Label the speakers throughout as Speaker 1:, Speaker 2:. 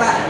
Speaker 1: va,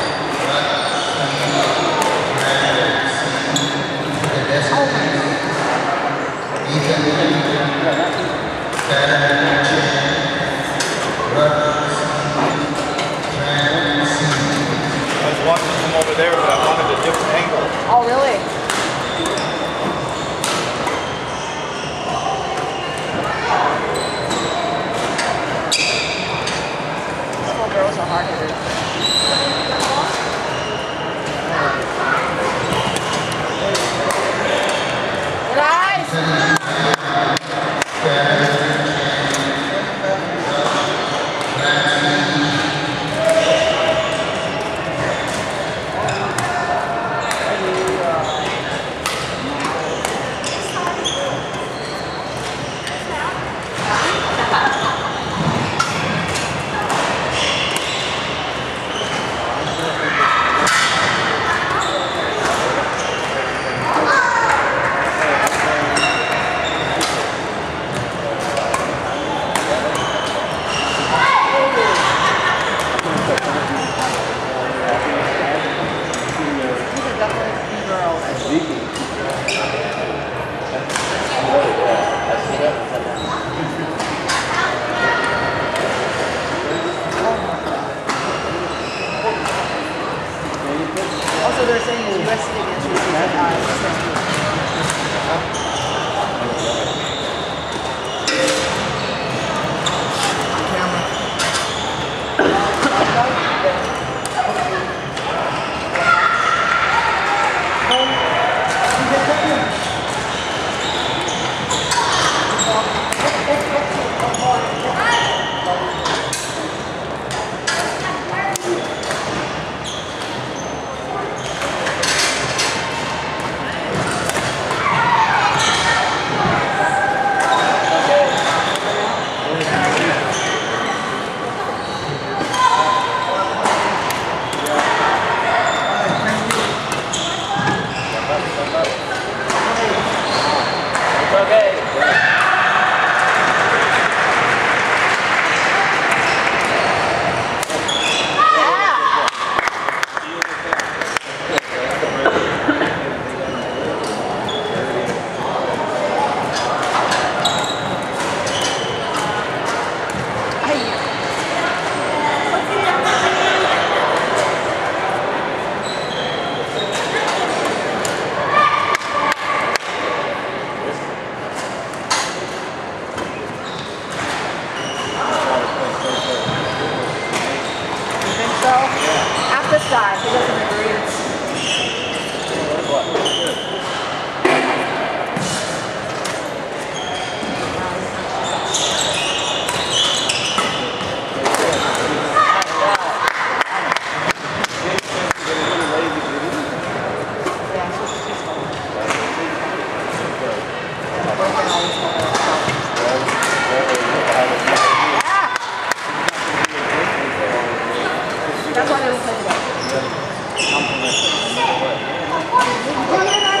Speaker 2: Over there, but I wanted a different angle.
Speaker 3: Oh, really? Thank you.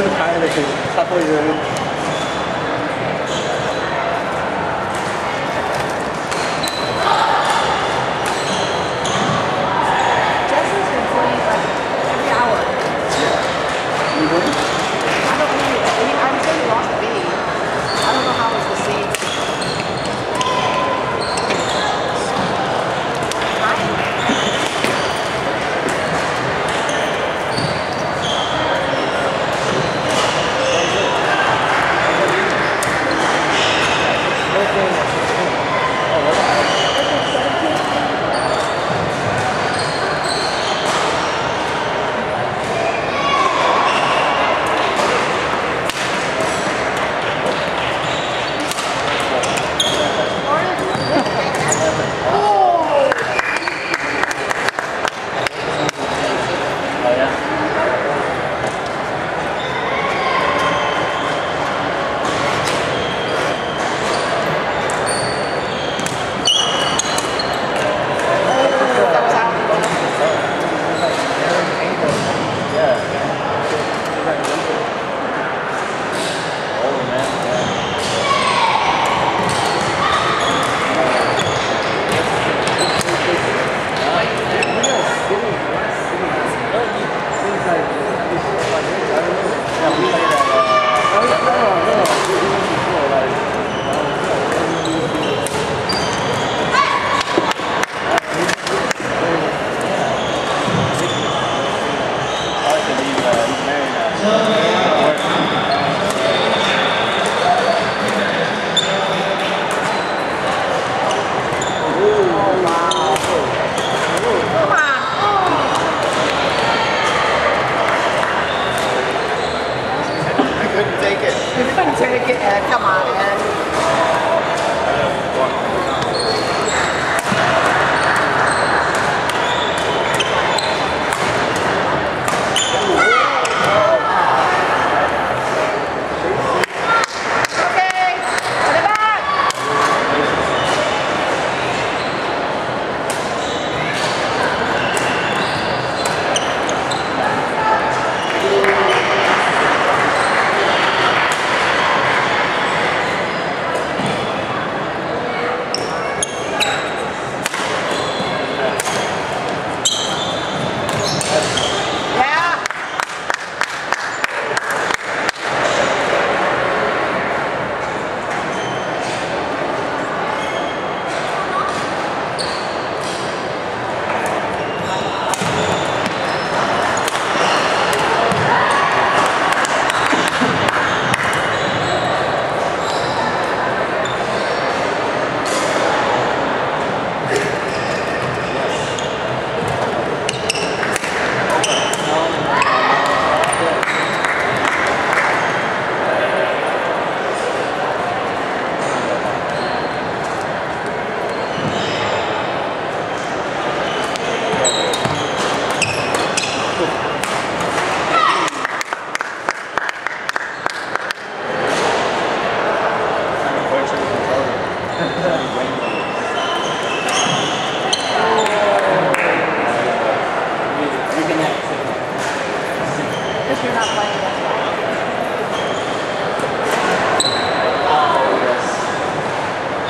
Speaker 1: so heilig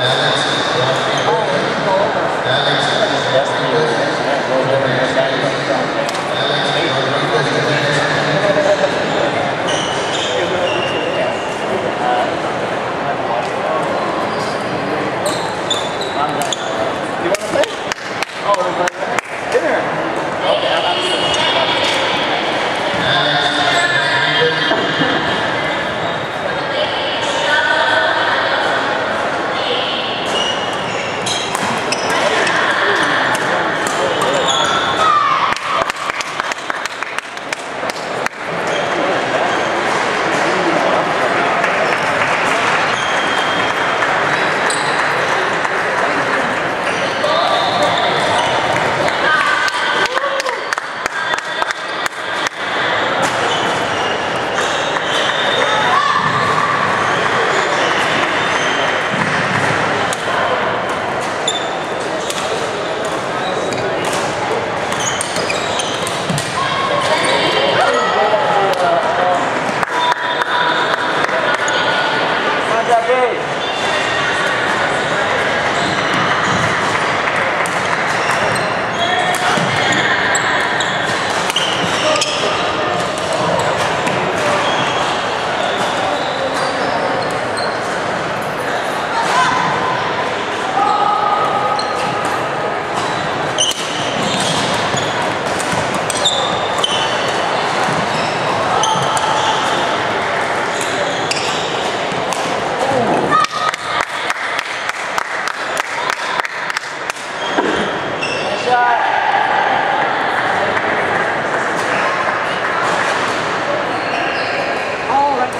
Speaker 1: balance.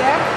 Speaker 3: Yeah.